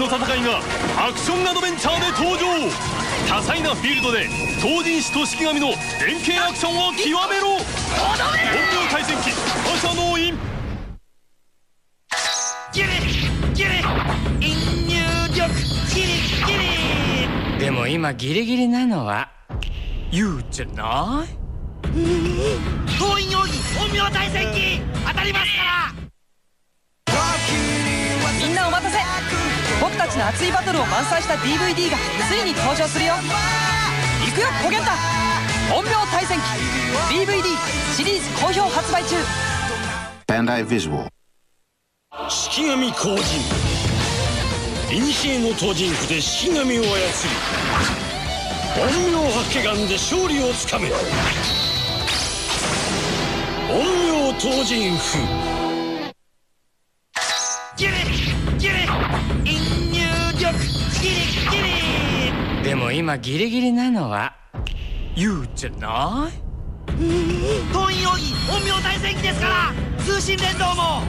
の戦いがアクションアドベンチャーで登場。多彩なフィールドで東人師と式神の連携アクションを極めろ。音量対戦機覇者の印ギリギリ引入力ギリギリ。でも今ギリギリなのは。YOU じゃない？封印奥義陰陽対戦機当たりますからお待たせ。僕たちの熱いバトルを満載した DVD がついに登場するよ。行くよコゲンタ陰陽対戦機。DVD シリーズ好評発売中。Bandai Visual. 式神後人。古の当人区で式神を操り。陰陽八卦眼で勝利をつかめ。陰陽当人譜ギリ引入力ギリギリ。でも今ギリギリなのは。YOU じゃない？封印奥義陰陽対戦機ですから。通信連動も